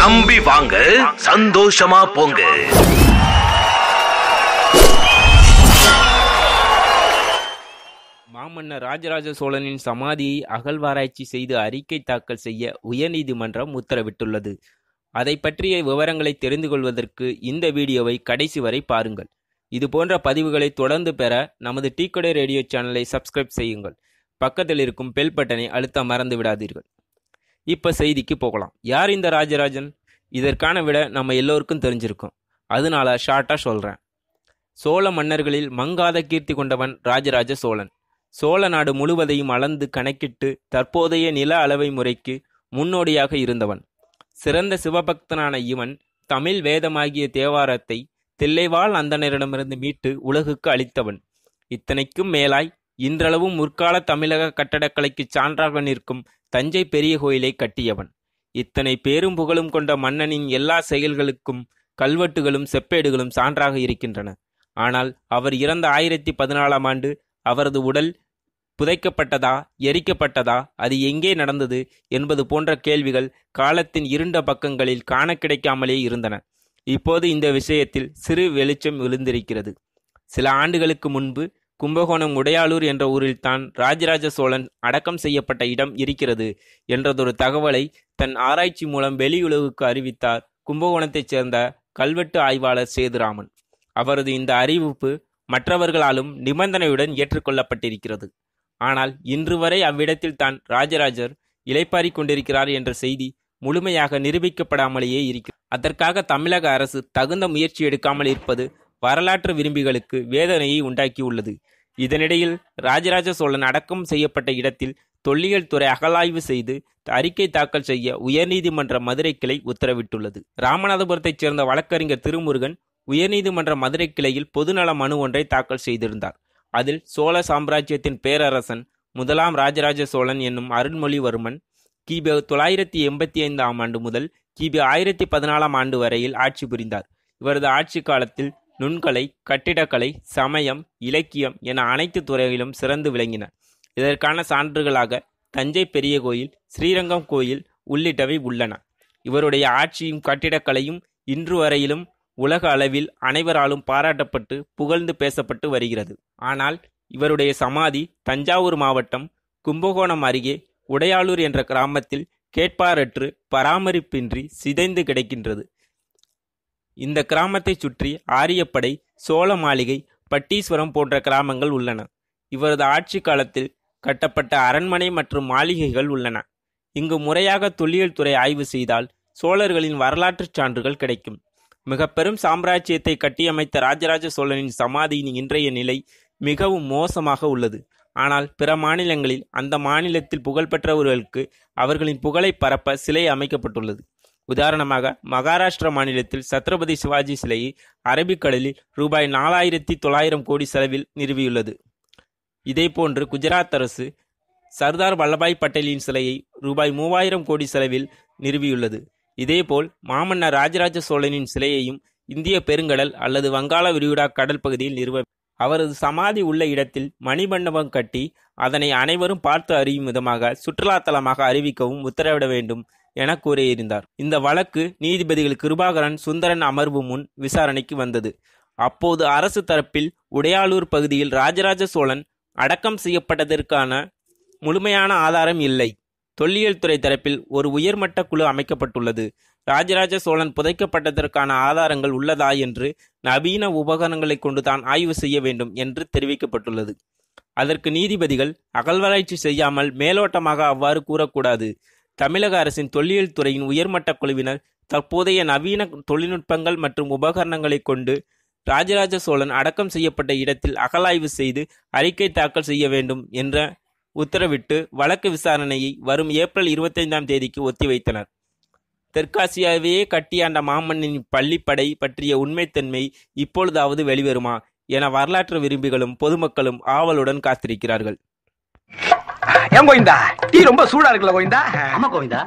நம்பி வாங்க சந்தோஷமா போங்க. மாமன்னர் ராஜராஜ சோழனின் சமாதியை அகழ்வாராய்ச்சி செய்து அறிக்கை தாக்கல் செய்ய உயர்நீதிமன்றம் உத்தரவிட்டுள்ளது. அதை பற்றிய விவரங்களை தெரிந்து கொள்வதற்கு இந்த வீடியோவை கடைசி வரை பாருங்கள். இது போன்ற பதிவுகளை தொடர்ந்து பெற நமது டீக்கடை ரேடியோ சேனலை சப்ஸ்கிரைப் செய்யுங்கள். பக்கத்தில் இருக்கும் பெல் பட்டனை அழுத்த மறந்து விடாதீர்கள். இப்ப செய்திக்கு போகலாம். யார் இந்த ராஜராஜன்? இதற்கான விட நம்ம எல்லோருக்கும் தெரிஞ்சிருக்கும். அதனால ஷார்ட்டாக சொல்கிறேன் சோழ மன்னர்களில் மங்காத கீர்த்தி கொண்டவன் ராஜராஜ சோழன். சோழ நாடு முழுவதையும் அளந்து கணக்கிட்டு தற்போதைய நில அளவை முறைக்கு முன்னோடியாக இருந்தவன். சிறந்த சிவபக்தனான இவன் தமிழ் வேதமாகிய தேவாரத்தை தில்லைவாழ் அந்தனரிடமிருந்து மீட்டு உலகுக்கு அளித்தவன். இத்தனைக்கும் மேலாய் இன்றளவும் முற்கால தமிழக கட்டடக்கலைக்கு சான்றாக நிற்கும் தஞ்சை பெரிய கோயிலை கட்டியவன். இத்தனை பேரும் புகழும் கொண்ட மன்னனின் எல்லா செயல்களுக்கும் கல்வெட்டுகளும் செப்பேடுகளும் சான்றாக இருக்கின்றன. ஆனால் அவர் இறந்த ஆயிரத்தி பதினாலாம் ஆண்டு அவரது உடல் புதைக்கப்பட்டதா எரிக்கப்பட்டதா அது எங்கே நடந்தது என்பது போன்ற கேள்விகள் காலத்தின் இருண்ட பக்கங்களில் காண கிடைக்காமலே இருந்தன. இப்போது இந்த விஷயத்தில் சிறு வெளிச்சம் விழுந்திருக்கிறது சில ஆண்டுகளுக்கு முன்பு கும்பகோணம் உடையாளூர் என்ற ஊரில் தான் ராஜராஜ சோழன் அடக்கம் செய்யப்பட்ட இடம் இருக்கிறது என்றதொரு தகவலை தன் ஆராய்ச்சி மூலம் வெளியுலகுக்கு அறிவித்தார் கும்பகோணத்தைச் சேர்ந்த கல்வெட்டு ஆய்வாளர் சேதுராமன். அவரது இந்த அறிவிப்பு மற்றவர்களாலும் நிபந்தனையுடன் ஏற்றுக்கொள்ளப்பட்டிருக்கிறது. ஆனால் இன்று வரை அவ்விடத்தில் தான் ராஜராஜர் இளைப்பாறிக் கொண்டிருக்கிறார் என்ற செய்தி முழுமையாக நிரூபிக்கப்படாமலேயே இருக்கிறது. அதற்காக தமிழக அரசு தகுந்த முயற்சி எடுக்காமல் இருப்பது வரலாற்று விரும்பிகளுக்கு வேதனையை உண்டாக்கியுள்ளது. இதனிடையில் ராஜராஜ சோழன் அடக்கம் செய்யப்பட்ட இடத்தில் தொல்லியல் துறை அகலாய்வு செய்து அறிக்கை தாக்கல் செய்ய உயர்நீதிமன்ற மதுரை கிளை உத்தரவிட்டுள்ளது. ராமநாதபுரத்தைச் சேர்ந்த வழக்கறிஞர் திருமுருகன் உயர்நீதிமன்ற மதுரை கிளையில் பொதுநல மனு ஒன்றை தாக்கல் செய்திருந்தார். அதில் சோழ சாம்ராஜ்யத்தின் பேரரசன் முதலாம் ராஜராஜ சோழன் என்னும் அருண்மொழிவர்மன் கிபி தொள்ளாயிரத்தி எண்பத்தி ஐந்தாம் ஆண்டு முதல் கிபி ஆயிரத்தி பதினாலாம் ஆண்டு வரையில் ஆட்சி புரிந்தார். இவரது ஆட்சி காலத்தில் நுண்கலை கட்டிடக்கலை சமயம் இலக்கியம் என அனைத்து துறைகளிலும் சிறந்து விளங்கின. இதற்கான சான்றுகளாக தஞ்சை பெரிய கோயில் ஸ்ரீரங்கம் கோயில் உள்ளிட்டவை உள்ளன. இவருடைய ஆட்சியும் கட்டிடக்கலையும் இன்று வரையிலும் உலக அளவில் அனைவராலும் பாராட்டப்பட்டு புகழ்ந்து பேசப்பட்டு வருகிறது. ஆனால் இவருடைய சமாதி தஞ்சாவூர் மாவட்டம் கும்பகோணம் அருகே உடையாளூர் என்ற கிராமத்தில் கேட்பாரற்று பராமரிப்பின்றி சிதைந்து கிடக்கின்றது. இந்த கிராமத்தைச் சுற்றி ஆரியப்படை சோழ மாளிகை பட்டீஸ்வரம் போன்ற கிராமங்கள் உள்ளன. இவரது ஆட்சி காலத்தில் கட்டப்பட்ட அரண்மனை மற்றும் மாளிகைகள் உள்ளன. இங்கு முறையாக தொல்லியல் துறை ஆய்வு செய்தால் சோழர்களின் வரலாற்றுச் சான்றுகள் கிடைக்கும். மிக பெரும் சாம்ராஜ்யத்தை கட்டியமைத்த ராஜராஜ சோழனின் சமாதியின் இன்றைய நிலை மிகவும் மோசமாக உள்ளது. ஆனால் பிற மாநிலங்களில் அந்த மாநிலத்தில் புகழ்பெற்றவர்களுக்கு அவர்களின் புகழை பரப்ப சிலை அமைக்கப்பட்டுள்ளது. உதாரணமாக மகாராஷ்டிர மாநிலத்தில் சத்ரபதி சிவாஜி சிலையை அரபிக்கடலில் ரூபாய் நாலாயிரத்தி தொள்ளாயிரம் கோடி செலவில் நிறுவியுள்ளது. இதேபோன்று குஜராத் அரசு சர்தார் வல்லபாய் பட்டேலின் சிலையை ரூபாய் மூவாயிரம் கோடி செலவில் நிறுவியுள்ளது. இதேபோல் மாமன்னர் ராஜராஜ சோழனின் சிலையையும் இந்திய பெருங்கடல் அல்லது வங்காள விரிகுடா கடல் பகுதியில் நிறுவ அவரது சமாதி உள்ள இடத்தில் மணிமண்டபம் கட்டி அதனை அனைவரும் பார்த்து அறியும் விதமாக சுற்றுலாத்தலமாக அறிவிக்கவும் உத்தரவிட வேண்டும். என கூறியிருந்தார். இந்த வழக்கு நீதிபதிகள் கிருபாகரன் சுந்தரன் அமர்வு முன் விசாரணைக்கு வந்தது. அப்போது அரசு தரப்பில் உடையாளூர் பகுதியில் ராஜராஜ சோழன் அடக்கம் செய்யப்பட்டதற்கான முழுமையான ஆதாரம் இல்லை. தொல்லியல் துறை தரப்பில் ஒரு உயர்மட்ட குழு அமைக்கப்பட்டுள்ளது. ராஜராஜ சோழன் புதைக்கப்பட்டதற்கான ஆதாரங்கள் உள்ளதா என்று நவீன உபகரணங்களை கொண்டுதான் ஆய்வு செய்ய வேண்டும் என்று தெரிவிக்கப்பட்டுள்ளது. அதற்கு நீதிபதிகள் அகழ்வாராய்ச்சி செய்யாமல் மேலோட்டமாக அவ்வாறு கூறக்கூடாது. தமிழக அரசின் தொல்லியல் துறையின் உயர்மட்ட குழுவினர் தற்போதைய நவீன தொழில்நுட்பங்கள் மற்றும் உபகரணங்களை கொண்டு ராஜராஜ சோழன் அடக்கம் செய்யப்பட்ட இடத்தில் அகலாய்வு செய்து அறிக்கை தாக்கல் செய்ய வேண்டும் என்ற உத்தரவிட்டு வழக்கு விசாரணையை வரும் ஏப்ரல் இருபத்தைந்தாம் தேதிக்கு ஒத்திவைத்தனர். தெற்காசியாவையே கட்டியாண்ட மாமன்னின் பள்ளிப்படை பற்றிய உண்மைத்தன்மை இப்பொழுதாவது வெளிவருமா என வரலாற்று விரும்பிகளும் பொதுமக்களும் ஆவலுடன் காத்திருக்கிறார்கள். ஏன் கோவிந்தா? டீ ரொம்ப சூடா இருக்குல்ல கோவிந்தா? ஆமா கோவிந்தா.